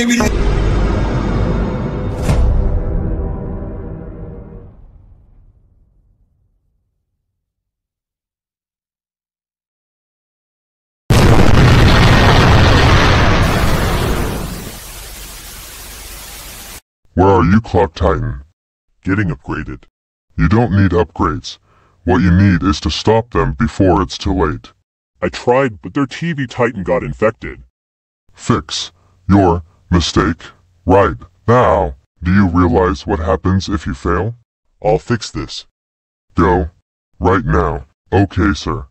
Where are you, Clock Titan? Getting upgraded. You don't need upgrades. What you need is to stop them before it's too late. I tried, but their TV Titan got infected. Fix your mistake right now. Do you realize what happens if you fail? I'll fix this. Go. Right now. Okay, sir.